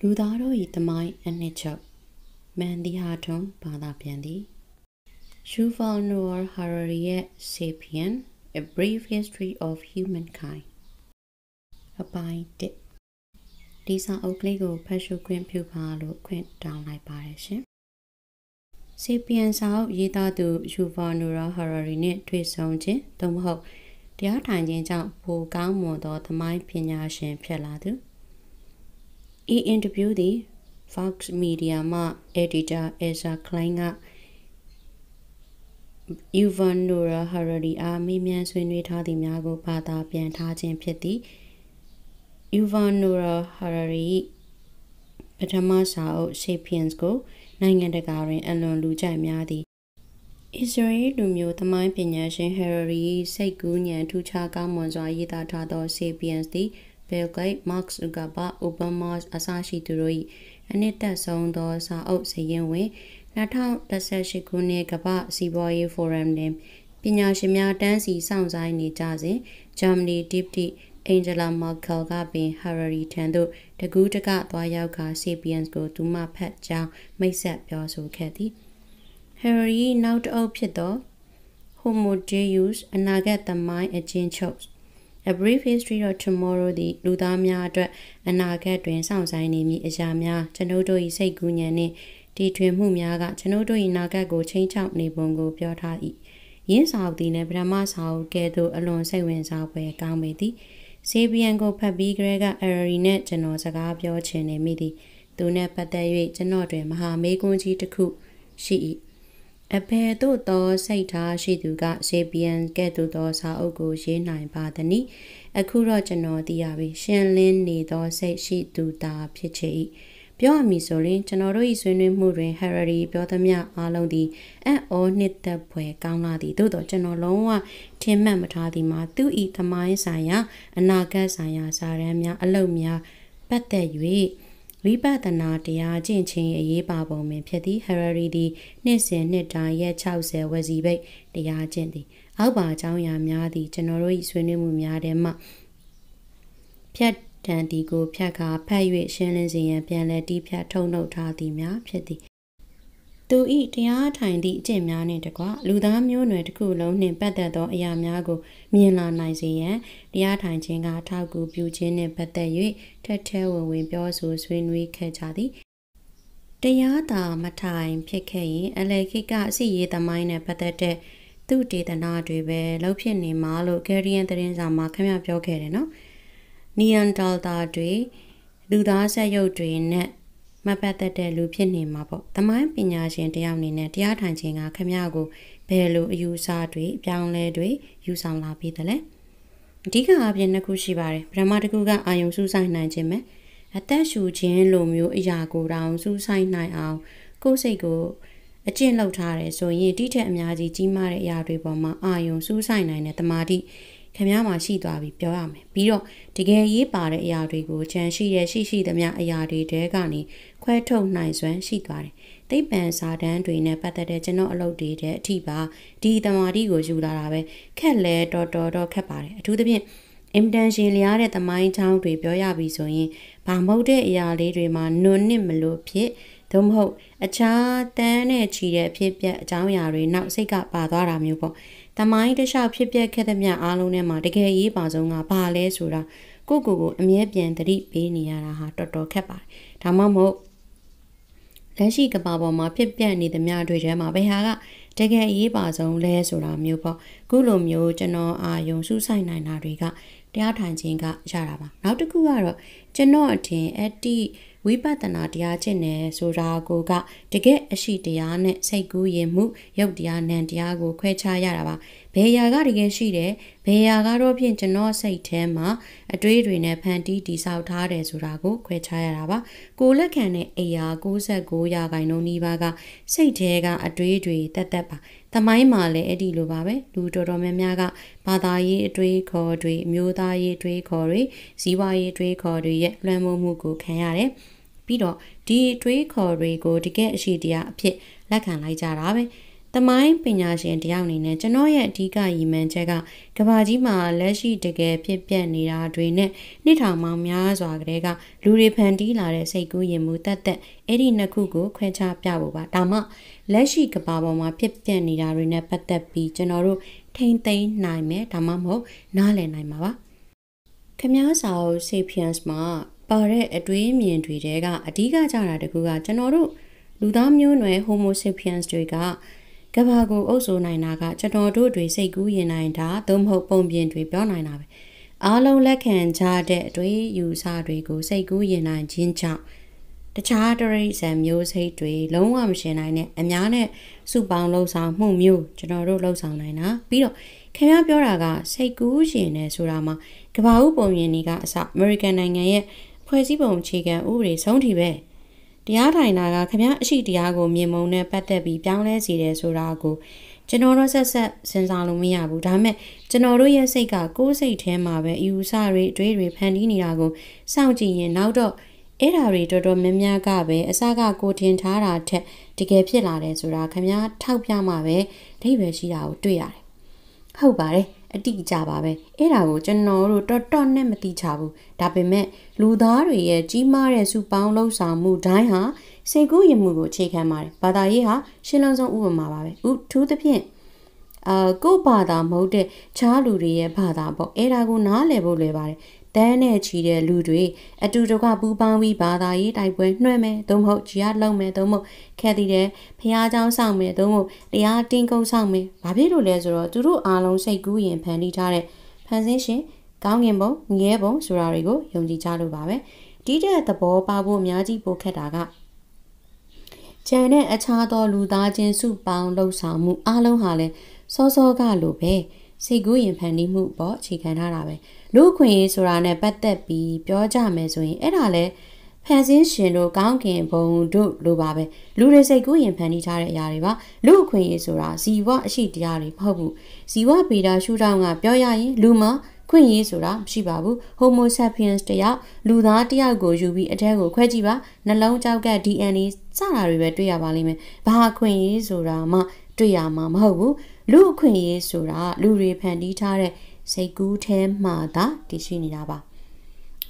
လူသားတို့၏တမိုင်းအနှစ်ချုပ်မန်ဒီဟာထွန်ဘာသာပြန်သည် Yuval Noah Harari ရဲ့ Sapien A Brief History of Humankind အပိုင်း1ဒီစာအုပ်ကလေးကိုဖတ်ရှုခွင့်ပြုပါလို့ခွင့်တောင်းလိုက်ပါတယ်ရှင် Sapien စာအုပ်ရေးသားသူ Yuval Noah Harari နဲ့တွေ့ဆုံခြင်းသို့မဟုတ်တရားထိုင်ခြင်းကြောင့်ပိုကောင်းမွန်သောသမိုင်းပညာရှင်ဖြစ်လာသူ ဤအင်တာဗျူးသည် Fox Media မှ Editor Ezra Klein က Yuval Noah Harari အားမေးမြန်းဆွေးနွေးထားသည့်များကိုဘာသာပြန်ထားခြင်းဖြစ်သည် Yuval Noah Harari ပထမစာအုပ် Sapiens ကိုနိုင်ငံတကာတွင် အလွန်လူကြိုက်များသည့်အစ္စရေးလူမျိုးသမိုင်းပညာရှင် Harari စိတ်ကူးဉဏ်ထူးခြားကောင်းမွန်စွာရေးသားထားသော Sapiens သည် Bill Gates, Mark Zuckerberg, Obama အစရှိသူတို့၏အနှစ်သက်ဆုံးသောစာအုပ်စာရင်းဝင်2018ခုနှစ်ကမ္ဘာစီးပွားရေးဖိုရမ်တွင်ပညာရှင်များတန်းစီစောင့်ဆိုင်နေကြစဉ်ဂျာမနီဒစ်တီအန်ဂျလာမာကယ်ကပင်ဟာရီထံသို့တကူးတကသွားရောက်ကဆေပီယန်စ်ကိုသူမဖတ်ကြောင်းမိတ်ဆက်ပြောဆိုခဲ့သည်ဟယ်ရီနောက်တအုပ်ဖြစ်သော Homo Deus အနာဂတ်သမိုင်းအချင်းချုပ် A Brief History of Tomorrow သည်လူသားများအတွက်အနာဂတ်တွင်စောင့်ဆိုင်နေမည့်အရာများကျွန်ုပ်တို့၏စိတ်ကူးဉဏ်နှင့်တီထွင်မှုများကကျွန်ုပ်တို့၏နာဂတ်ကိုချိန်ချောက်နေပုံကိုပြောထား၏။ယင်းစာအုပ်သည်လည်းဗြဟ္မစာအုပ်ကဲ့သို့အလွန်စိတ်ဝင်စားဖွယ်ကောင်းပေသည်။ဆေဘီယန်ကိုဖတ်ပြီးကလေးကအယ်ရီနဲ့ကျွန်တော်စကားပြောချင်နေမိသည်။သူနဲ့ပတ်သက်၍ကျွန်တော်တွင်မဟာမေးခွန်းကြီးတစ်ခုရှိ၏ အဘယ်သို့သောစိတ်ထားရှိသူကရှေပီယန်ကဲ့သို့သောစာအုပ်ကိုရေးနိုင်ပါသနည်းအခုတော့ကျွန်တော်သိရပြီရှင်းလင်းနေသောစိတ်ရှိသူသာဖြစ်ချေ၏ပြောရမည်ဆိုရင်ကျွန်တော်တို့၏ဆွေးနွေးမှုတွင် Harry ပြောသမျှအားလုံးသည်အံ့ဩနှစ်သက်ဖွယ်ကောင်းလာသည်သို့တော့ကျွန်တော်လုံးဝထင်မှတ်မထားသည်မှာသူ၏သမိုင်းဆိုင်ရာအနာဂတ်ဆိုင်ရာစာရန်များအလုပ်များပတ်သက်၍ ဝိပဿနာတရားကျင့်ခြင်းအရေးပါပုံပင်ဖြစ်သည်ဟရရီသည်နှစ်စဉ်နှစ်တိုင်းရက်60ဝစီပိတ်တရားကျင့်သည်အောက်ပါအကြောင်းအရာများသည်ကျွန်တော်တို့၏ဆွေးနွေးမှုများထဲမှဖြတ်တန်ဒီကိုဖြတ်ကာဖတ်၍ရှင်းလင်းစေရန်ပြန်လည်တီးဖြတ်ထုတ်နှုတ်ထားသည်များဖြစ်သည် သူဤတရားထိုင်သည့်အကျင့်များနှင့်တကွလူသားမျိုးနွယ်တစ်ခုလုံးနှင့်ပတ်သက်သောအရာများကိုမြင်လာနိုင်စေရန်တရားထိုင်ခြင်းကထောက်ကူပြုခြင်းနှင့်ပတ်သက်၍ထက်ထဲဝင်ဝင်ပြောဆိုဆွေးနွေးခဲ့ကြသည်တရားသာမထိုင်ဖြစ်ခဲ့ရင်အလေခိကအစီရေးသမိုင်းနဲ့ပတ်သက်တဲ့သူတေသနာတွေပဲလှုပ်ဖြစ်နေမှာလို့ဂယ်ရီယန်သတင်းစာမှာခင်ဗျပြောခဲ့တယ်နော်နီယန်ဒယ်တာတွေလူသားဆက်ရုပ်တွေနဲ့ မပတ်သက်တဲ့လူဖြစ်နေမှာပေါ့။သမိုင်းပညာရှင်တယောက်အနေနဲ့တရားထိုင်ခြင်းကခမရကိုဘယ်လိုအယူအဆတွေအပြောင်းလဲတွေယူဆောင်လာပြီးတယ်လဲ။အဓိကအပြင်နှစ်ခုရှိပါတယ်။ပထမတစ်ခုကအာယုံစူးစိုက်နိုင်ခြင်းပဲ။အသက်ရှူခြင်းလိုမျိုးအရာကိုတောင်စူးစိုက်နိုင်အောင်ကိုယ်စိတ်ကိုအကျင့်လောက်ထားတယ်ဆိုရင်တိထက်အများကြီးကြီးမားတဲ့အရာတွေပေါ်မှာအာယုံစူးစိုက်နိုင်တဲ့တမာတိခင်ဗျားမှာရှိသွားပြီပြောရမယ်ပြီးတော့တကယ်ရေးပါတဲ့အရာတွေကိုခြံရှိတဲ့ရှိရှိသမျှအရာတွေတဲကနေ ခွဲထုတ်နိုင်စွမ်းရှိသွားတယ်သိပ္ပံစာတန်းတွေနဲ့ပတ်သက်တဲ့ကျွန်တော်အလုပ်တွေတဲ့အထိပါဒီတမာတိကိုယူလာတာပဲခက်လဲတော်တော်တော့ခက်ပါတယ်အထူးသဖြင့်အင်တန်ရှင်လျားတဲ့သမိုင်းချောင်းတွေပြောရပြီဆိုရင်ဘာမဟုတ်တဲ့အရာလေးတွေမှာနွန်နစ်မလို့ဖြစ်သို့မဟုတ်အခြားတန်းနဲ့ချီတဲ့အဖြစ်ပြက်အကြောင်းအရာတွေနောက်စိတ်ကပါသွားတာမျိုးပေါ့။တမိုင်းတခြားဖြစ်ပျက်ခဲ့သမျှအားလုံးထဲမှာတကယ်ရေးပါဆုံးကဘာလဲဆိုတာကိုကိုကိုအမြဲပြန်သတိပေးနေရတာဟာတော်တော်ခက်ပါတယ်။ဒါမှမဟုတ် လက်ရှိကဘာပေါ်မှာဖြစ်ပျက်နေသမျှတွေထဲမှာဘယ်ဟာကတကယ်အရေးပါဆုံးလဲဆိုတာမျိုးပေါ့ခုလိုမျိုးကျွန်တော်အာယုံစူးစိုက်နိုင်တာတွေကတရားထိုင်ခြင်းကရတာပါနောက်တစ်ခုကတော့ကျွန်တော်အထင်အဲ့ဒီ ဝိပဿနာတရားကျင့်တယ်ဆိုတာကိုကတကယ်အရှိတရားနဲ့စိတ်ကူးရင်မှုရုပ်တရားနံတရားကိုခွဲခြားရတာပါဘယ်ရာကတကယ်ရှိတယ်ဘယ်ရာကတော့ဖြင့်ကျွန်တော်စိတ်ထဲမှာအတွေးတွေနဲ့ဖန်တီးတည်ဆောက်ထားတယ်ဆိုတာကိုခွဲခြားရတာပါကိုလက်ခံတဲ့အရာ69ရာခိုင်နှုန်းနီးပါးကစိတ်ထဲကအတွေးတွေတက်တက်ပါသမိုင်းမှာလည်းအဲ့ဒီလိုပါပဲလူတော်တော်များများကဘာသာရေးအတွေးခေါ်တွေအမျိုးသားရေးအတွေးခေါ်တွေဇီဝရေးအတွေးခေါ်တွေရဲ့လွှမ်းမိုးမှုကိုခံရတယ် ပြီးတော့ဒီတွေးခေါ်တွေကိုတကယ်အရှိတရားအဖြစ်လက်ခံလိုက်ကြတာပဲသမိုင်းပညာရှင်တယောက်အနေနဲ့ကျွန်တော်ရဲ့အဓိကရည်မှန်းချက်ကကဘာကြီးမှာလက်ရှိတကယ်ဖြစ်ပျက်နေတာတွေနဲ့နှစ်ထောင်ပေါင်းများစွာကလေးကလူတွေဖန်တီးလာတဲ့စိတ်ကူးရင်မှုတက်တက်အဲ့ဒီနှစ်ခုကိုခွဲခြားပြဖို့ပါဒါမှလက်ရှိကဘာပေါ်မှာဖြစ်ပျက်နေတာတွေနဲ့ပတ်သက်ပြီးကျွန်တော်တို့ထိမ့်သိမ်းနိုင်မယ်ဒါမှမဟုတ်နားလည်နိုင်မှာပါခမားစာအုပ် Sapiens မှာ ပါတဲ့အတွေးမြင်တွေတဲကအဓိကကြတာတကူကကျွန်တော်တို့လူသားမျိုးနွယ် Homo sapiens တွေကကဘာကိုအုပ်စိုးနိုင်တာကကျွန်တော်တို့တွေစိတ်ကူးရင်နိုင်တာသို့မဟုတ်ပုံပြင်တွေပြောနိုင်တာပဲအားလုံးလက်ခံကြတဲ့အတွေ့ယူဆတွေကိုစိတ်ကူးရင်နိုင်ခြင်းကြောင့်တခြားတရိษံမျိုးစိတ်တွေလုံးဝမရှင်နိုင်တဲ့အများနဲ့စုပေါင်းလှုပ်ဆောင်မှုမျိုးကျွန်တော်တို့လှုပ်ဆောင်နိုင်တာပြီးတော့ခင်ဗျားပြောတာကစိတ်ကူးရှင်နေဆိုတာမှာကဘာဦးပုံရင်တွေကအစအမေရိကန်နိုင်ငံရဲ့ ဖွဲ့စည်းပုံအခြေခံဥပဒေဆုံးထိပဲ။တရားထိုင်တာကခမအရှိတရားကိုမြင်မုံနဲ့ပတ်သက်ပြီးပြောင်းလဲစေတယ်ဆိုတာကိုကျွန်တော်တို့ဆက်ဆက်စဉ်းစားလို့မရဘူးဒါပေမဲ့ကျွန်တော်တို့ရဲ့စိတ်ကကိုယ်စိတ်ထဲမှာပဲအယူဆတွေအတွေးတွေဖန်တီးနေတာကိုစောင့်ကြည့်ရင်နောက်တော့အဲ့ဓာတွေတော်တော်များများကပဲအစကကိုထင်ထားတာထက်တကယ်ဖြစ်လာတယ်ဆိုတာခမထောက်ပြမှပဲအဓိပ္ပာယ်ရှိတာကိုတွေ့ရတယ်ဟုတ်ပါတယ် အတိအကျပါပဲအဲ့ဒါကိုကျွန်တော်တို့တော်တော်နဲ့မသိချဘူးဒါပေမဲ့လူသားတွေရဲ့ကြီးမားတဲ့စုပေါင်းလှုပ်ဆောင်မှုတိုင်းဟာစိတ်ကူးယဉ်မှုကိုအခြေခံပါတယ်ဘာသာရေးဟာရှင်းလင်းဆုံးဥပမာပါပဲဥထူးသဖြင့်အာကို့ဘာသာမဟုတ်တဲ့ခြားလူတွေရဲ့ဘာသာပေါ့အဲ့ဒါကိုနားလည်ဖို့လွယ်ပါတယ် တန်းနဲ့ချီတဲ့လူတွေအတူတကွပူးပေါင်းပြီးဘာသာရေးတိုက်ပွဲနှွှဲမယ်သို့မဟုတ်ဂျီယာလုံးမယ်သို့မဟုတ်ခဲတည်တဲ့ဖះเจ้าဆောင်မယ်သို့မဟုတ်တရားတင်းကုန်းဆောင်မယ်ဘာဖြစ်လို့လဲဆိုတော့သူတို့အားလုံးစိတ်ကူးရင်ဖန်တီးထားတဲ့ဖန်ဆင်းရှင်ကောင်းငင်ပုံငဲပုံဆိုတာတွေကိုယုံကြည်ကြလို့ပါပဲဒီတဲ့သဘောပါဖို့အများကြီးပိုခက်တာကကျန်တဲ့အခြားသောလူသားချင်းစုပေါင်းလှုပ်ဆောင်မှုအားလုံးဟာလည်းစောစောကလိုပဲ စိတ်ကူးရင်ဖန်တီးမှုပေါ့အခြေခံထားတာပဲလူခွင့်ရေးဆိုတာနဲ့ပတ်သက်ပြီးပြောကြမယ်ဆိုရင်အဲ့ဒါလဲဖန်ဆင်းရှင်တို့ကောင်းကင်ဘုံတို့လိုပါပဲလူတွေစိတ်ကူးရင်ဖန်တီးထားတဲ့အရာတွေပါလူအခွင့်အရေးဆိုတာဇီဝအရှိတရားတွေမဟုတ်ဘူးဇီဝဗေဒရှုထောင့်ကပြောရရင်လူမှာခွင့်ရေးဆိုတာမရှိပါဘူး Homo sapiens တယောက်လူသားတယောက်ကိုယူပြီးအထက်ကိုခွဲကြည့်ပါနှလုံးကြောက်က DNA စတာတွေပဲတွေ့ရပါလိမ့်မယ်ဘာခွင့်ရေးဆိုတာမှတွေ့ရမှာမဟုတ်ဘူး လူအခွင့်ရေးဆိုတာလူတွေဖန်တီးထားတဲ့စိတ်ကူးထဲမှာသာတည်ရှိနေတာပါ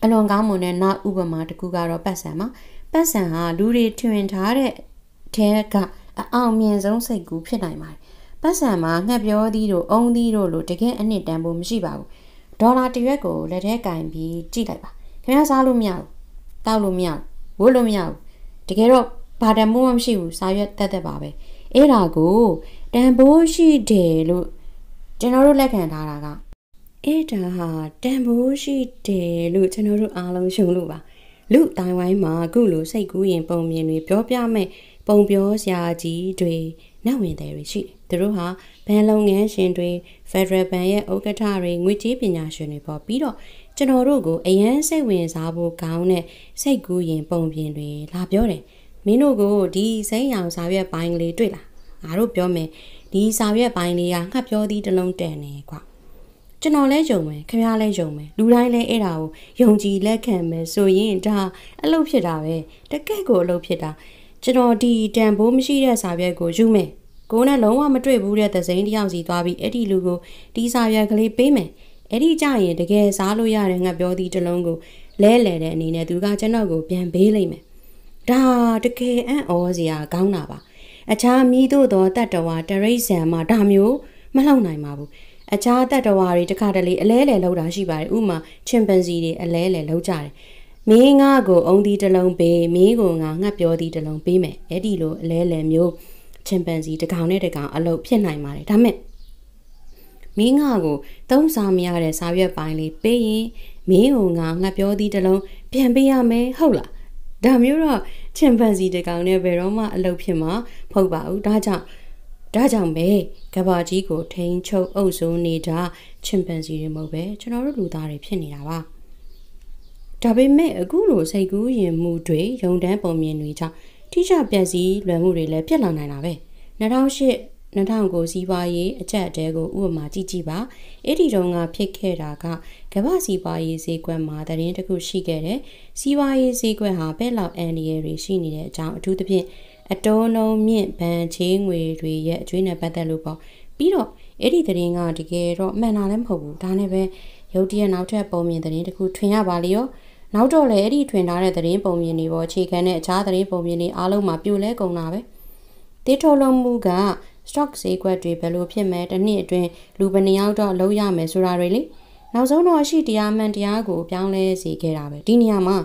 အလွန်ကောင်းမွန်တဲ့နောက်ဥပမာတစ်ခုကတော့ပတ်စံပါပတ်စံဟာလူတွေထွင်ထားတဲ့ထဲကအအောင်မြင်ဆုံးစိတ်ကူးဖြစ်နိုင်ပါတယ်ပတ်စံမှာငှက်ပြောသီးတို့အုံသီးတို့လိုတကယ်အနှစ်တန်ဖို့မရှိပါဘူးဒေါ်လာတရွက်ကိုလက်ထဲကင်ပြီးကြည့်လိုက်ပါခင်ဗျားစားလို့မရဘူးတောက်လို့မရဘူးဝတ်လို့မရဘူးတကယ်တော့ဘာတမိုးမှမရှိဘူးစာရွက်တက်တက်ပါပဲအဲ့ဒါကို တန်ဖိုးရှိတယ်လို့ကျွန်တော်တို့လက်ခံထားတာကအဲ့ဒါဟာတန်ဖိုးရှိတယ်လို့ကျွန်တော်တို့အားလုံးရှုံလို့ပါလူတိုင်ဝိုင်းမှာအခုလိုစိတ်ကူးရင်ပုံမြင်တွေပြောပြမဲ့ပုံပြောစရာကြီးတွေနောက်ဝင်တယ်တွေရှိတယ်သူတို့ဟာဘဏ်လုပ်ငန်းရှင်တွေ Federal Bank ရဲ့ဥက္ကဋ္ဌတွေငွေကြေးပညာရှင်တွေပေါ့ပြီးတော့ကျွန်တော်တို့ကိုအရန်စိတ်ဝင်စားဖို့ကောင်းတဲ့စိတ်ကူးရင်ပုံပြင်တွေလာပြောတယ်မင်းတို့ကိုဒီစိမ်းရောင်စာရွက်ပိုင်းကလေးတွေ့လား ငါတို့ပြောမယ်ဒီစာရွက်ပိုင်းလေးကငှက်ပြောသီးတစ်လုံးတန်နေကွာကျွန်တော်လဲယုံမယ်ခင်ဗျားလဲယုံမယ်လူတိုင်းလဲအဲ့ဒါကိုယုံကြည်လက်ခံမယ်ဆိုရင်ဒါအလုပ်ဖြစ်တာပဲတကက်ကိုအလုပ်ဖြစ်တာကျွန်တော်ဒီတန်ဖိုးမရှိတဲ့စာရွက်ကိုယူမယ်ကိုနဲ့လုံးဝမတွေ့ဘူးတဲ့သစိမ်းတယောက်စီသွားပြီးအဲ့ဒီလူကိုဒီစာရွက်ကလေးပေးမယ်အဲ့ဒီကြရင်တကယ်စားလို့ရတဲ့ငါပြောသည်တလုံးကိုလဲလဲတဲ့အနေနဲ့သူကကျွန်တော်ကိုပြန်ပေးလိုက်မယ်ဒါတကယ်အံ့ဩစရာကောင်းတာပါ အခြားမိတို့သောတတ္တဝါတရိษံမှာဒါမျိုးမလှုပ်နိုင်ပါဘူးအခြားတတ္တဝါတွေတခါတလေအလဲလဲလှုပ်တာရှိပါတယ်ဥမာချင်ပန်စီတွေအလဲလဲလှုပ်ကြတယ်မင်းငါကိုအုံသီးတစ်လုံးပေးမင်းကိုငါငှက်ပြောသီးတစ်လုံးပေးမယ်အဲ့ဒီလိုအလဲလဲမျိုးချင်ပန်စီတကောင်နဲ့တကောင်အလုပ်ဖြစ်နိုင်ပါတယ်ဒါမဲ့မင်းငါကိုသုံးစားမရတဲ့စာရွက်ပိုင်းလေးပေးရင်မင်းကိုငါငှက်ပြောသီးတစ်လုံးပြန်ပေးရမယ်ဟုတ်လား ဒါမျိုးတော့ချင်ပန်စီတကောင်နဲ့ဘယ်တော့မှအလုပ်ဖြစ်မှာမဟုတ်ပါဘူးဒါကြောင့်ဒါကြောင့်ပဲကဘာကြီးကိုထိန်ချုပ်အုပ်စိုးနေတာချင်ပန်စီတွေမဟုတ်ပဲကျွန်တော်တို့လူသားတွေဖြစ်နေတာပါဒါပေမဲ့အခုလိုစိတ်ကူးရင်မှုတွေယုံတန်းပုံမြင်တွေကြောင့်ထိကျပြက်စီးလွယ်မှုတွေလည်းဖြစ်လာနိုင်တာပဲ2008 2009စီးပွားရေးအချက်အတဲကိုဥပမာကြည့်ကြည့်ပါအဲ့ဒီတုန်းကဖြစ်ခဲ့တာကကမ္ဘာစီးပွားရေးဈေးကွက်မှာတရင်တစ်ခုရှိခဲ့တယ်စီးပွားရေးဈေးကွက်ဟာပဲ့လောက်အန်ဒီယယ်တွေရှိနေတဲ့အကြောင်းအထူးသဖြင့်အတိုးနှုံမြင့်ဗန်ချေးငွေတွေရဲ့အကျွေးနဲ့ပတ်သက်လို့ပေါ့ပြီးတော့အဲ့ဒီသတင်းကတကယ်တော့မှန်တာလည်းမဟုတ်ဘူးဒါနဲ့ပဲရုတ်တရက်နောက်ထပ်ပုံမြင်သတင်းတစ်ခုထွင်ရပါလေရောနောက်တော့လေအဲ့ဒီထွင်ထားတဲ့သတင်းပုံမြင်တွေပေါ်အခြေခံတဲ့အခြားသတင်းပုံမြင်တွေအားလုံးမှာပြိုလဲကုန်တာပဲတေးထုတ်လုံးမှုက stock ဈေးကွက်တွေဘယ်လိုဖြစ်မယ်တစ်နှစ်အတွင်းလူဘယ်နှယောက်တော့လုံးရမယ်ဆိုတာတွေလေနောက်ဆုံးတော့ရှိတရားမှန်တရားကိုပြောင်းလဲစေခဲ့တာပဲဒီနေရာမှာ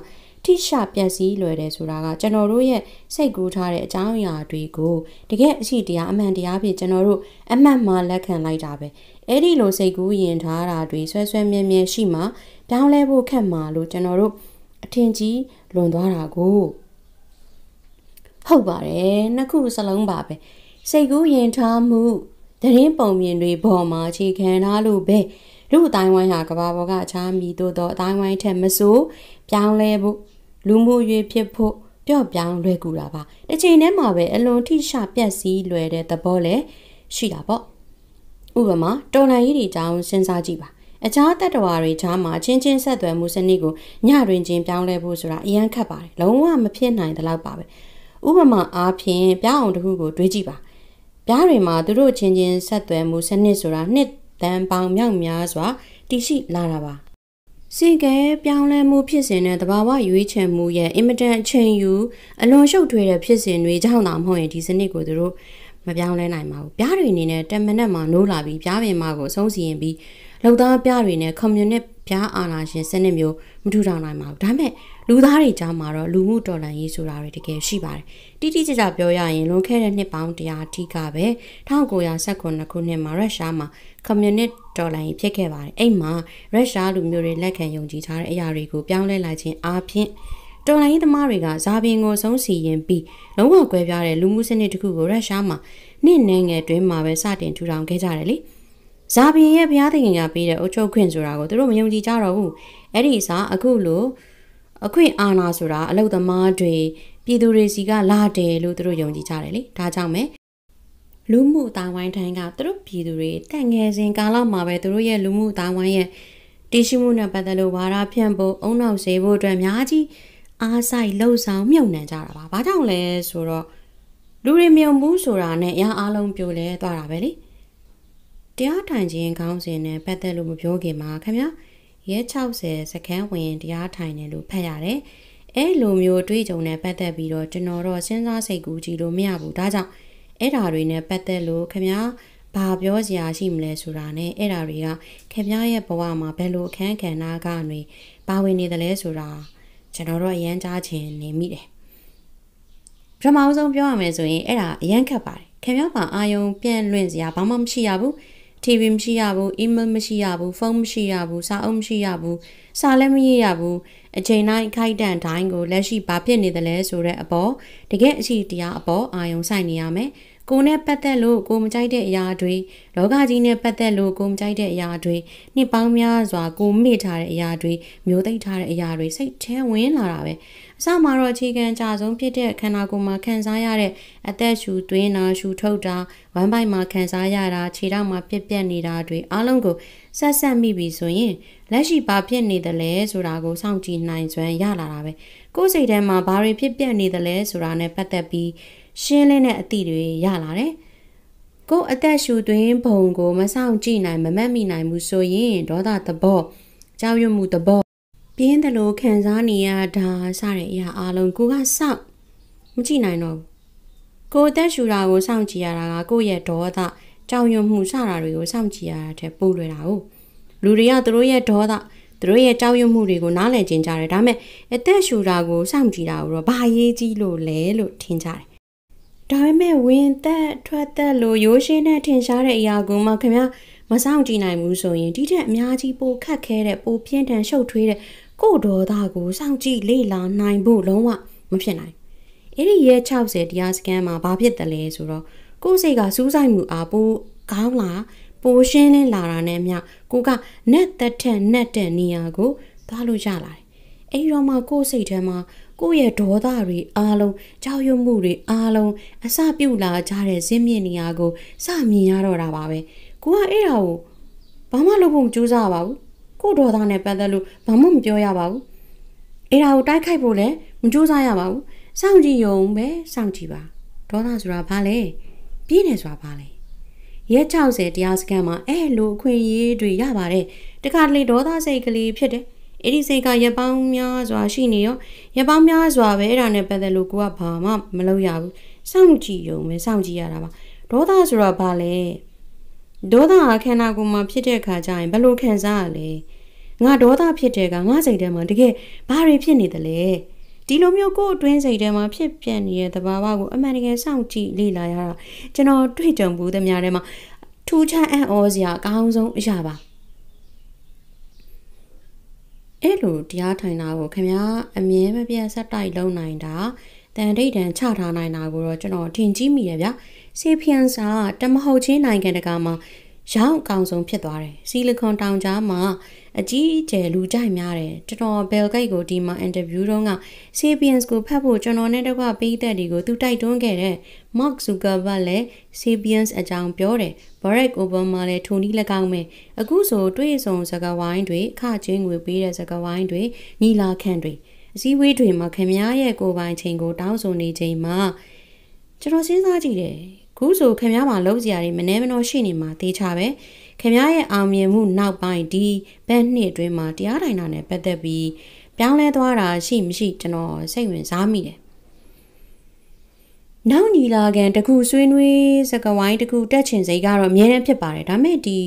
ထိရှပြက်စီးလွယ်တယ်ဆိုတာကကျွန်တော်တို့ရဲ့စိတ်ကူးထားတဲ့အကြောင်းအရာတွေကိုတကယ်အရှိတရားအမှန်တရားဖြင့်ကျွန်တော်တို့အမှတ်မှလက်ခံလိုက်တာပဲအဲ့ဒီလိုစိတ်ကူးရင်ထားတာတွေဆွဲဆွဲမြဲမြဲရှိမှပြောင်းလဲဖို့ခက်မှာလို့ကျွန်တော်တို့အထင်ကြီးလွန်သွားတာကိုဟုတ်ပါတယ်နှစ်ခုစလုံးပါပဲ စိတ်ကူးရင်ထားမှုတရင်ပုံမြင်တွေပေါ်မှာခြေခံထားလို့ပဲလူအတိုင်းဝိုင်းဟာကဘာပေါ်ကအခြားမိတို့တော့အတိုင်းဝိုင်းထက်မဆိုးပြောင်းလဲဖို့လူမှုရေးဖြစ်ဖို့ပျော့ပြောင်းလွယ်ကူတာပါတစ်ချိန်တည်းမှာပဲအလွန်ထိရှပြက်စီးလွယ်တဲ့သဘောလည်းရှိတာပေါ့ဥပမာတော်လန်ကြီးတွေကြောင်းစဉ်းစားကြည့်ပါအခြားတတ္တဝါတွေကြားမှာချင်းချင်းဆက်သွယ်မှုစနစ်ကိုညတွင်ချင်းပြောင်းလဲဖို့ဆိုတာအရန်ခက်ပါတယ်လုံးဝမဖြစ်နိုင်တဲ့လောက်ပါပဲဥပမာအားဖြင့်ပြောင်းအောင်တစ်ခုကိုတွေးကြည့်ပါ ပြားတွေမှာသူတို့ချင်းချင်းဆက်သွယ်မှုစနစ်ဆိုတာနှစ်တန်ပေါင်မြောက်များစွာတည်ရှိလာတာပါစီကဲပြောင်းလဲမှုဖြစ်စဉ်နဲ့တဘာဝရွေးချယ်မှုရဲ့အင်မတန်အချိန်ယူအလွန်ရှုပ်ထွေးတဲ့ဖြစ်စဉ်တွေကြောင့်သာမဟုတ်ရင်ဒီစနစ်ကိုသူတို့မပြောင်းလဲနိုင်ပါဘူး။ပြားတွေအနေနဲ့10မိနစ်မှနိုးလာပြီးပြားပင်မကိုအဆုံးစီရင်ပြီးလောက်သားပြားတွေနဲ့ communist ပြားအာဏာရှင်စနစ်မျိုး မထူထောင်နိုင်ပါဘူး။ဒါပေမဲ့လူသားတွေကြားမှာတော့လူမှုတော်လှန်ရေးဆိုတာတွေတကယ်ရှိပါတယ်။တိတိကျကျပြောရရင်လွန်ခဲ့တဲ့နှစ်ပေါင်းတရာအထိကပဲ1919ခုနှစ်မှာရုရှားမှာကွန်မြူနစ်တော်လှန်ရေးဖြစ်ခဲ့ပါတယ်။အဲ့မှာရုရှားလူမျိုးတွေလက်ခံယုံကြည်ထားတဲ့အရာတွေကိုပြောင်းလဲလိုက်ခြင်းအပြင်တော်လိုင်းသမားတွေကဇာဘင်ကိုဆုံးစီရင်ပြီးလုံးဝကွဲပြားတဲ့လူမှုစနစ်တစ်ခုကိုရုရှားမှာနှစ်နိုင်ငံတွင်းမှာပဲစတင်ထူထောင်ခဲ့ကြတယ်လေ။ ဇာဘင်ရဲ့ဘုရားသခင်ကပေးတဲ့အုပ်ချုပ်ခွင့်ဆိုတာကိုသူတို့မယုံကြည်ကြတော့ဘူး။အဲ့ဒီအစားအခုလိုအခွင့်အာဏာဆိုတာအလုသမားတွေပြည်သူတွေစီကလာတယ်လို့သူတို့ယုံကြည်ကြတယ်လေဒါကြောင့်ပဲလူမှုတာဝိုင်းတိုင်းကသူတို့ပြည်သူတွေတက်ငယ်စဉ်ကာလမှာပဲသူတို့ရဲ့လူမှုတာဝိုင်းရဲ့တည်ရှိမှုနဲ့ပတ်သက်လို့ဝါဒဖြန့်ဖို့အုံနောက်စေဖို့အတွက်အများကြီးအားဆိုင်လှုပ်ဆောင်မြုပ်နှံကြတာပါ။ဘာကြောင့်လဲဆိုတော့လူတွေမြုံမှုဆိုတာနဲ့အရာအလုံးပြိုလဲသွားတာပဲလေ။ တရားထိုင်ခြင်းခေါင်းစဉ်နဲ့ပတ်သက်လို့မပြောခင်မှာခင်ဗျာရဲ60စကန်းဝင်တရားထိုင်တယ်လို့ဖတ်ရတယ်။အဲလိုမျိုးတွေးကြုံနဲ့ပတ်သက်ပြီးတော့ကျွန်တော်တော့စဉ်းစားစိတ်ကူးကြည့်လို့မရဘူး။ဒါကြောင့်အဲ့ဓာတွေနဲ့ပတ်သက်လို့ခင်ဗျာဘာပြောစရာရှိမလဲဆိုတာနဲ့အဲ့ဓာတွေကခင်ဗျားရဲ့ဘဝမှာဘယ်လိုအခန်းကဏ္ဍကနေပါဝင်နေသလဲဆိုတာကျွန်တော်တို့အရန်ကြားချင်နေမိတယ်ပထမဆုံးပြောရမယ်ဆိုရင်အဲ့ဒါအရန်ခက်ပါတယ်ခင်ဗျားမှာအာယုံပြန့်လွင့်စရာဘာမှမရှိရဘူး TV မရှိရဘူး email မရှိရဘူးဖုန်းမရှိရဘူးစာအုပ်မရှိရဘူးစာလည်းမရေးရဘူးအချိန်တိုင်းခိုက်တန့်တိုင်းကိုလက်ရှိဘာဖြစ်နေသလဲဆိုတဲ့အပေါ်တကယ်အရှိတရားအပေါ်အာယုံစိုက်နေရမယ် ကိုနဲ့ပတ်သက်လို့ကိုမကြိုက်တဲ့အရာတွေလောကကြီးနဲ့ပတ်သက်လို့ကိုမကြိုက်တဲ့အရာတွေနှစ်ပေါင်းများစွာကိုမေ့ထားတဲ့အရာတွေမျိုးသိမ့်ထားတဲ့အရာတွေစိတ်ထဲဝင်လာတာပဲအစမှာတော့အခြေခံကြဆုံးဖြစ်တဲ့ခန္ဓာကိုယ်မှာခံစားရတဲ့အသက်ရှူသွင်းတာရှူထုတ်တာဝမ်းပိုက်မှာခံစားရတာခြေထောက်မှာပြက်ပြက်နေတာတွေအားလုံးကိုဆက်ဆက်မိပြီဆိုရင်လက်ရှိဘာဖြစ်နေသလဲဆိုတာကိုစောင့်ကြည့်နိုင်စွမ်းရလာတာပဲကိုယ်စိတ်ထဲမှာဘာတွေဖြစ်ပျက်နေသလဲဆိုတာနဲ့ပတ်သက်ပြီး ရှင်းလင်းတဲ့အသည့်တွေရလာတယ်။ကိုယ်အသက်ရှူသွင်းပုံကိုမဆောင်ကြည့်နိုင်မမတ်မိနိုင်ဘူးဆိုရင်ဒေါသသဘောကြောက်ရွံ့မှုသဘောပြင်းတယ်လို့ခံစားနေရတာစတဲ့အရာအလုံးကိုကစောင့်မကြည့်နိုင်တော့ဘူး။ကိုယ်အသက်ရှူတာကိုစောင့်ကြည့်ရတာကကိုယ့်ရဲ့ဒေါသကြောက်ရွံ့မှုစတာတွေကိုစောင့်ကြည့်ရတာတဲ့ပို့လွယ်တာဟုတ်လူတွေကသူတို့ရဲ့ဒေါသသူတို့ရဲ့ကြောက်ရွံ့မှုတွေကိုနားလည်ကျင်ကြတယ်ဒါပေမဲ့အသက်ရှူတာကိုစောင့်ကြည့်တာကိုတော့ဘာရေးကြီးလို့လဲလို့ထင်ကြတယ် ဒါပေမဲ့ဝင်သက်ထွက်သက်လို့ရိုးရှင်းတဲ့ထင်ရှားတဲ့အရာကိုမှခင်ဗျာမဆောင်ကြည့်နိုင်ဘူးဆိုရင်ဒီထက်အများကြီးပိုခက်ခဲတဲ့ပိုပြင်းထန်ရှုပ်ထွေးတဲ့ကိုဒေါသကိုစောင့်ကြည့်လေ့လာနိုင်ဖို့လုံးဝမဖြစ်နိုင်အဲ့ဒီရဲ60တရားစကန်မှာဘာဖြစ်တယ်လဲဆိုတော့ကိုယ်စိတ်ကစူးစိုက်မှုအားပိုကောင်းလာပိုရှင်းလင်းလာတာနဲ့မြကိုကနက်သက်ထက်နက်တဲ့နေရာကိုသွားလို့ရလာတယ်အဲ့တော့မှကိုယ်စိတ်ထဲမှာ ကိုယ့်ရဲ့ဒေါသတွေအားလုံးကြောက်ရွံ့မှုတွေအားလုံးအစပြုတ်လာကြတဲ့ဇင်းမြင့်နေရာကိုစမြင်ရတော့တာပါပဲကိုကအဲ့ဒါကိုဘာမှလုပ်ဖို့မကြိုးစားပါဘူးကိုဒေါသနဲ့ပတ်သက်လို့ဘာမှမပြောရပါဘူးအဲ့ဒါကိုတိုက်ခိုက်ဖို့လည်းမကြိုးစားရပါဘူးစောင့်ကြည့်ရုံပဲစောင့်ကြည့်ပါဒေါသဆိုတာဘာလဲပြင်းနေဆိုတာဘာလဲရဲ60တရားစခန်းမှာအဲ့လိုအခွင့်အရေးတွေရပါတယ်တခါတလေဒေါသစိတ်ကလေးဖြစ်တယ် အဲ့ဒီစိတ်ကရပောင်းများစွာရှိနေရောရပောင်းများစွာပဲအဲ့ဒါနဲ့ပတ်သက်လို့ကိုကဘာမှမလုပ်ရဘူးစောင့်ကြည့်ရုံပဲစောင့်ကြည့်ရတာပါဒေါသဆိုတာဘာလဲဒေါသခန္ဓာကိုယ်မှာဖြစ်တဲ့အခါကျရင်ဘယ်လိုခံစားရလဲငါဒေါသဖြစ်တဲ့ကငါစိတ်ထဲမှာတကယ်ဘာတွေဖြစ်နေသလဲဒီလိုမျိုးကိုယ်အတွင်းစိတ်ထဲမှာဖြစ်ပြနေတဲ့သဘာဝကိုအမှန်တကယ်စောင့်ကြည့်လေ့လာရတာကျွန်တော်တွေ့ကြုံဘူးသမျှထဲမှာထူးခြားအံ့ဩစရာအကောင်းဆုံးအရာပါ အဲ့လိုတရားထိုင်တာကိုခင်ဗျာအမြဲမပြတ်ဆက်တိုက်လုပ်နိုင်တာတန်ဒိတ်တန်ချထားနိုင်တာကိုတော့ကျွန်တော်ထင်ကြီးမိတယ်ဗျာဆေဖီယန်စာတမဟုတ်ချင်းနိုင်ငံတကာမှာရောင်းအကောင်ဆုံးဖြစ်သွားတယ်ဆီလီကွန်တောင်ကြားမှာ အကြီးအကျယ်လူကြိုက်များတယ်ကျွန်တော်ဘယ်ဂိတ်ကိုဒီမှာအင်တာဗျူးတော့က Sapiens ကိုဖတ်ဖို့ကျွန်တော်နဲ့တကွပေးသက်တွေကိုသူတိုက်တွန်းခဲ့တဲ့ Mark Zuckerberg လည်း Sapiens အကြောင်းပြောတယ် Barack Obama လည်းထိုနည်း၎င်းပဲအခုဆိုတွေ့ဆုံစကားဝိုင်းတွေအခချင်းငွေပေးတဲ့စကားဝိုင်းတွေညီလာခံတွေအစည်းအဝေးတွေမှာခင်များရဲ့ကိုယ်ပိုင်ချိန်ကိုတောင်းဆိုနေချိန်မှာကျွန်တော်စဉ်းစားကြည့်တယ်ခုဆိုခင်ဗျားမှာလုံးစရာတွေမနှဲမနှောရှိနေမှာတေးချပဲ ခင်ဗျားရဲ့အောင်မြင်မှုနောက်ပိုင်းဒီဘက်နှစ်အတွင်းမှာတရားထိုင်တာနဲ့ပတ်သက်ပြီးပြောင်းလဲသွားတာရှိမရှိကျွန်တော်စိတ်ဝင်စားမိတယ်နောက်ညီလာခံတခုဆွေးနွေးစကဝိုင်းတခုတက်ချင်စိတ်ကတော့အများနဲ့ဖြစ်ပါတယ်ဒါမဲ့ဒီ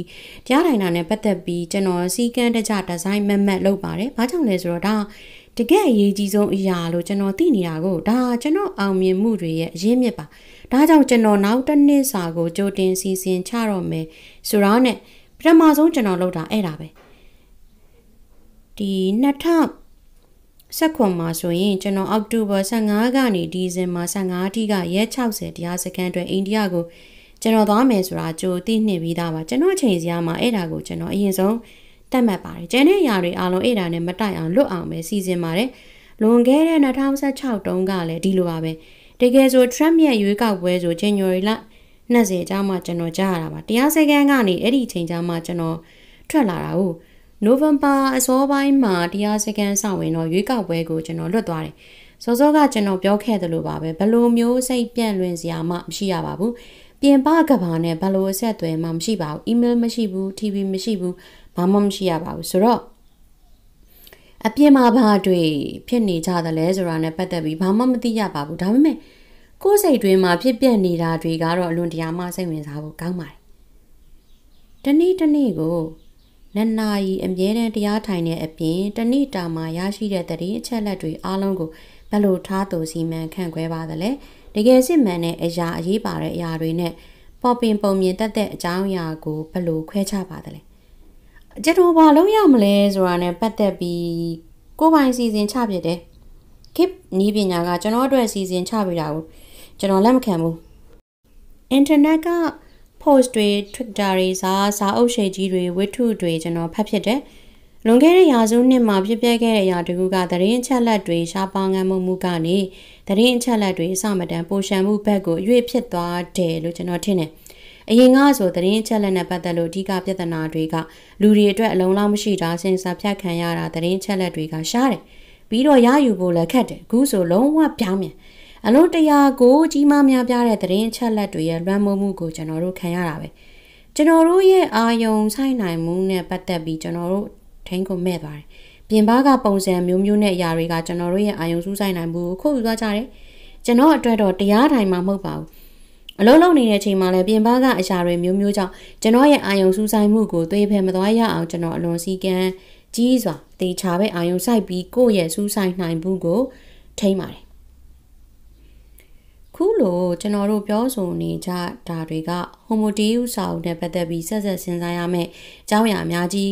တရားထိုင်တာနဲ့ပတ်သက်ပြီးကျွန်တော်စီကန်းတကြဒီဇိုင်းမက်မက်လုပ်ပါတယ်ဘာကြောင့်လဲဆိုတော့ဒါ တကယ်အရေးကြီးဆုံးအရာလို့ကျွန်တော်သိနေတာကိုဒါကျွန်တော်အောင်မြင်မှုတွေရဲ့အရင်းမြစ်ပါဒါကြောင့်ကျွန်တော်နောက်တစ်နှစ်စာကိုကြိုတင်စီစဉ်ချတော့မယ်ဆိုတော့ ਨੇ ပထမဆုံးကျွန်တော်လုပ်တာအဲ့ဒါပဲဒီ2000စက်ခွန်မှာဆိုရင်ကျွန်တော်အောက်တိုဘာ15ကနေဒီဇင်ဘာ15အထိကရဲ60တရားစခန်းအတွက်အိန္ဒိယကိုကျွန်တော်သွားမယ်ဆိုတာကြိုသိနှင်ပြီးသားပါကျွန်တော်အချိန်စရာမှာအဲ့ဒါကိုကျွန်တော်အရင်ဆုံး တတ်မှတ်ပါတယ်ကျန်တဲ့အရာတွေအားလုံးအဲ့ဒါနဲ့မတိုက်အောင်လွတ်အောင်ပဲစီစဉ်ပါတယ်လွန်ခဲ့တဲ့2016တုန်းကလည်းဒီလိုပါပဲတကယ်ဆို Trump ရဲ့ရွေးကောက်ပွဲဆို January လ20ကျမှကျွန်တော်ကြားရတာပါတရားစခန်းကနေအဲ့ဒီချိန်ကျမှကျွန်တော်ထွက်လာတာဟုတ် November အစောပိုင်းမှာတရားစခန်းဆောင်ဝင်တော့ရွေးကောက်ပွဲကိုကျွန်တော်လွတ်သွားတယ်စောစောကကျွန်တော်ပြောခဲ့သလိုပါပဲဘလို့မျိုးစိတ်ပြန့်လွင်စရာမှမရှိရပါဘူးပြင်ပကဘာနဲ့ဘလို့အဆက်အသွယ်မှမရှိပါဘူး email မရှိဘူး TV မရှိဘူး ဘာမှမရှိရပါဘူးဆိုတော့အပြင်းမှာဘာတွေဖြစ်နေကြသလဲဆိုတာနဲ့ပတ်သက်ပြီးဘာမှမသိရပါဘူးဒါပေမဲ့ကိုယ်စိတ်တွင်းမှာဖြစ်ပျက်နေတာတွေကတော့အလွန်တရာမှစိတ်ဝင်စားဖို့ကောင်းပါတယ်တနေ့တနေ့ကိုနှစ်နာရီအမြဲတမ်းတရားထိုင်တဲ့အပြင်တနေ့တာမှာရရှိတဲ့တရင်အချက်လက်တွေအားလုံးကိုဘယ်လိုထားသူစီမံခန့်ခွဲပါသလဲတကယ်စစ်မှန်တဲ့အရာအရေးပါတဲ့အရာတွေနဲ့ပေါ်ပင်ပုံမြင်တတ်တဲ့အကြောင်းအရာကိုဘယ်လိုခွဲခြားပါသလဲ ကျွန်တော်ဘာလုပ်ရမလဲဆိုတာနဲ့ပတ်သက်ပြီးကိုပိုင်စီစဉ်ချပြတယ် KIP နီးပညာကကျွန်တော်အတွက်စီစဉ်ချပေးတာကိုကျွန်တော်လက်မခံဘူးအင်တာနက်က post တွေ Twitter တွေစာစာအုပ်ရှည်ကြီးတွေဝတ္ထုတွေကျွန်တော်ဖတ်ဖြစ်တယ်လွန်ခဲ့တဲ့ရာစုနှစ်မှာဖြစ်ပျက်ခဲ့တဲ့အရာတကူကသတင်းအချက်လက်တွေရှားပါငန်းမှုမှုကနေသတင်းအချက်လက်တွေအစမတန်ပိုရှံမှုဘက်ကိုအရွေ့ဖြစ်သွားတယ်လို့ကျွန်တော်ထင်တယ် အရင်ကဆိုသတင်းအချက်လက်နဲ့ပတ်သက်လို့အဓိကပြဿနာတွေကလူတွေအတွက်အလုံးလောက်မရှိတာစင်စာဖြတ်ခံရတာသတင်းအချက်လက်တွေကရှားတယ်ပြီးတော့ရယူဖို့လည်းခက်တယ်အခုဆိုလုံးဝပြောင်းပြန်အလုံးတရာကိုကြီးမားများပြားတဲ့သတင်းအချက်လက်တွေရဲ့လွှမ်းမိုးမှုကိုကျွန်တော်တို့ခံရတာပဲကျွန်တော်တို့ရဲ့အာယုံဆိုင်နိုင်မှုနဲ့ပတ်သက်ပြီးကျွန်တော်တို့ထိန်းကုန်မဲ့သွားတယ်ပြင်ပကပုံစံမျိုးမျိုးနဲ့အရာတွေကကျွန်တော်တို့ရဲ့အာယုံစူးဆိုင်နိုင်မှုကိုခုယူသွားကြတယ်ကျွန်တော်အတွက်တော့တရားတိုင်းမှာမဟုတ်ပါဘူး အလုံးလုံးနေတဲ့အချိန်မှာလည်းပြင်ပကအရာတွေမျိုးမျိုးကြောင့်ကျွန်တော်ရဲ့အာယုံစူးဆိုင်မှုကိုသွေးဖယ်မသွားရအောင်ကျွန်တော်အလွန်စီကံကြီးစွာတေချာပဲအာယုံဆိုင်ပြီးကိုယ့်ရဲ့စူးဆိုင်နိုင်မှုကိုထိမ့်ပါတယ်ခုလိုကျွန်တော်တို့ပြောဆိုနေကြတာတွေကဟိုမိုတီယူစာအုပ်နဲ့ပတ်သက်ပြီးဆက်ဆက်စဉ်းစားရမယ့်အကြောင်းအရာအများကြီး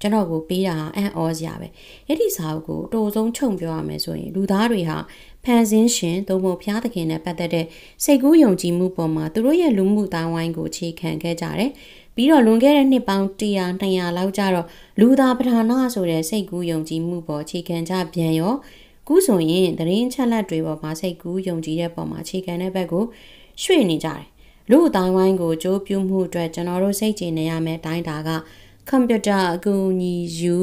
ကျွန်တော်ကိုပေးတာအံ့ဩစရာပဲအဲ့ဒီစာအုပ်ကိုအတိုးဆုံးခြုံပြောရမယ်ဆိုရင်လူသားတွေဟာဖန်ဆင်းရှင်သို့မဟုတ်ဖျားသခင်နဲ့ပတ်သက်တဲ့စိတ်ကူးယုံကြည်မှုပေါ်မှာသူတို့ရဲ့လူမှုသားဝိုင်းကိုအခြေခံခဲ့ကြတယ်ပြီးတော့လွန်ခဲ့တဲ့နှစ်ပေါင်း100 200လောက်ကျတော့လူသားပဓာနာဆိုတဲ့စိတ်ကူးယုံကြည်မှုပေါ်အခြေခံကြပြန်ရောခုဆိုရင်သတင်းချက်လက်တွေပေါ်မှာစိတ်ကူးယုံကြည်တဲ့ပေါ်မှာအခြေခံတဲ့ဘက်ကိုရွှေ့နေကြတယ်လူအတိုင်းဝိုင်းကိုကြိုးပြုမှုအတွက်ကျွန်တော်တို့စိတ်ကြည်နေရမယ့်အတိုင်းတာက ကွန်ပျူတာအကူအညီယူ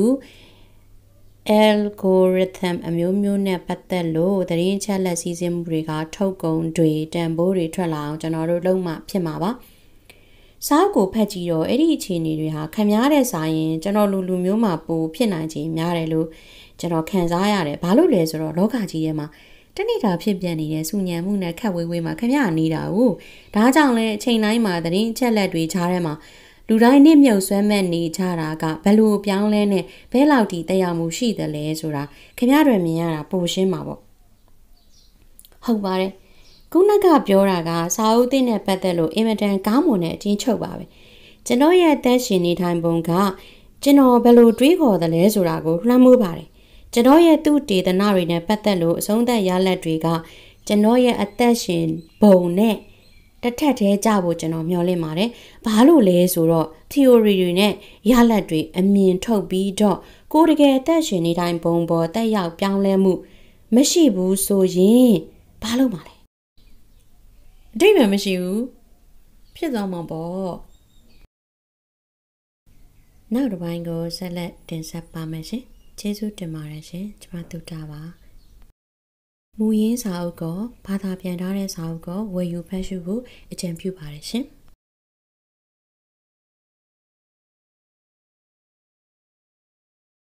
algorithm အမျိုးမျိုးနဲ့ပတ်သက်လို့သတင်းချက်လက်စီစဉ်မှုတွေကထုတ်ကုန်တွေတန်ဖိုးတွေထွက်လာအောင်ကျွန်တော်တို့လုပ်မှဖြစ်မှာပါစာအုပ်ကိုဖတ်ကြည့်တော့အဲ့ဒီအခြေအနေတွေဟာခံများတဲ့စာရင်ကျွန်တော်လူလူမျိုးမှာပိုဖြစ်နိုင်ခြင်းများတယ်လို့ကျွန်တော်ခံစားရတယ်ဘာလို့လဲဆိုတော့လောကကြီးထဲမှာတနေ့တာဖြစ်ပြနေတဲ့စူညံမှုနဲ့ခက်ဝေးဝေးမှာခမရနေတာကိုဒါကြောင့်လဲအချိန်တိုင်းမှာသတင်းချက်လက်တွေခြားထဲမှာ လူတိုင်းနစ်မြုပ်ဆွဲမဲ့နေကြတာကဘလို့ပြောင်းလဲနဲ့ဘဲလောက်ထိတရားမှုရှိတယ်လဲဆိုတာခင်ဗျားတို့မြင်ရတာပိုရှင်းပါပေါ့ဟုတ်ပါတယ်ခုနကပြောတာကစာအုပ်သစ်နဲ့ပတ်သက်လို့အင်မတန်ကောင်းမွန်တဲ့အချင်းချုပ်ပါပဲကျွန်တော်ရဲ့အသက်ရှင်နေထိုင်ပုံကကျွန်တော်ဘယ်လိုတွေးခေါ်သလဲဆိုတာကိုလှမ်းမိုးပါတယ်ကျွန်တော်ရဲ့သူ့ဒေသနာတွေနဲ့ပတ်သက်လို့အဆုံးသက်ရလက်တွေကကျွန်တော်ရဲ့အသက်ရှင်ဘုံနဲ့ တစ်ထက်သေးကြဖို့ကျွန်တော်မျှော်လင့်ပါတယ်။ဘာလို့လဲဆိုတော့ theory တွေနဲ့ရလဒ်တွေအမြင်ထုတ်ပြီးတော့ကိုယ်တကယ်အသက်ရှင်နေတိုင်းဘုံပေါ်တက်ရောက်ပြောင်းလဲမှု မရှိဘူးဆိုရင်ဘာလို့မလဲ။အတိတ်မှမရှိဘူး။ဖြစ်သွားမှာပေါ့။နောက်တစ်ပိုင်းကိုဆက်လက်တင်ဆက်ပါမယ်ရှင်။ကျေးဇူးတင်ပါတယ်ရှင်။ကျွန်မတူတာပါ။ မူရင်းစာအုပ်ကဘာသာပြန်ထားတဲ့စာအုပ်ကဝယ်ယူဖတ်ရှုဖို့အကြံပြုပါတယ်ရှင်။